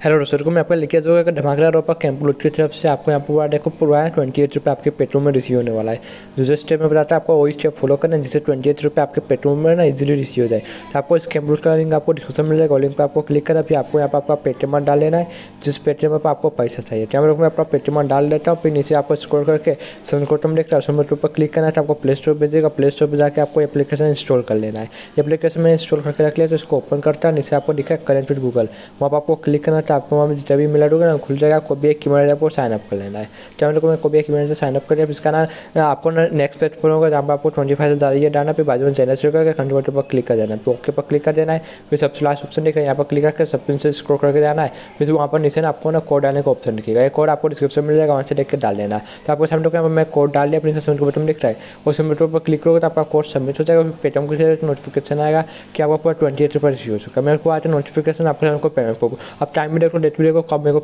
Hello दोस्तों को मैं आपको लिखा जाऊँगा कि धमाकेदार ऑफ़र कैंपलूट की तरफ़ से। आपको यहाँ पर हुआ देखो पूरा ट्वेंटी एट रुपये आपके पेट्रोल में रिसीव होने वाला है। दूसरे स्टेप में बताता है, आपको वही स्टेप फॉलो करना है, जिससे ट्वेंटी एट रुपये आपके पेट्रोल में ना इजीली रिसीव हो जाए। तो आपको इस कैंपलूट का लिंक आपको डिस्क्रिप्शन मिल जाएगा लिंक पर आपको क्लिक करना फिर आपको यहाँ पर आपका पेटीएम डाल लेना है, जिस पेटीएम पर आपको पैसा चाहिए। क्या मैं अपना पेटीएम डाल देता हूँ, फिर नीचे आपको स्क्रॉल करके सेवन कोटम देखता है सेवन पर क्लिक करना है तो आपको प्ले स्टोर भेजेगा प्ले स्टोर पर जाकर आपको एप्लीकेशन इंस्टॉल कर लेना है। एप्लीकेशन में इंस्टॉल करके रख लिया तो इसको ओपन करता है, नीचे आपको दिखा करेंट विद गूगल वहाँ पर आपको क्लिक करना था आपको वहाँ में जितना भी मिला होगा ना, खुल जाएगा भी एक कीमत आपको साइनअप कर लेना है। चैनल को मैं को भी एक कीमत से साइनअप कर दिया इसका ना आपको ना नेक्स्ट पेज पर होगा, जहाँ पर आपको ट्वेंटी फाइव हज़ार ये डालना फिर बाजू में चैनल से करके कंट्रोल पर क्लिक कर देना है। तो ओके पर क्लिक कर देना है, फिर सबसे लास्ट ऑप्शन दिखेगा यहाँ पर क्लिक करके सबसे से स्क्रोल करके जाना है, फिर वहाँ पर नीचे ना आपको ना कोड डालने का ऑप्शन दिखेगा। ये कोड आपको डिस्क्रिप्शन मिल जाएगा, वहाँ से देख के डाल देना तो आपको सबमिट करना मैं कोड डाल दिया, अपने सबमिट बटन दिख रहा है। उस सबमिट पर क्लिक करोगे तो आपका कोड सबमिट हो जाएगा, फिर पेटीएम को नोटिफिकेशन आएगा कि आपको ट्वेंटी एट रुपये रिसीव हो चुका है मेरे को आता नोटिफिकेशन आपको पेमेंट को अब टाइम भी को डेट मीटर को कम मेरे को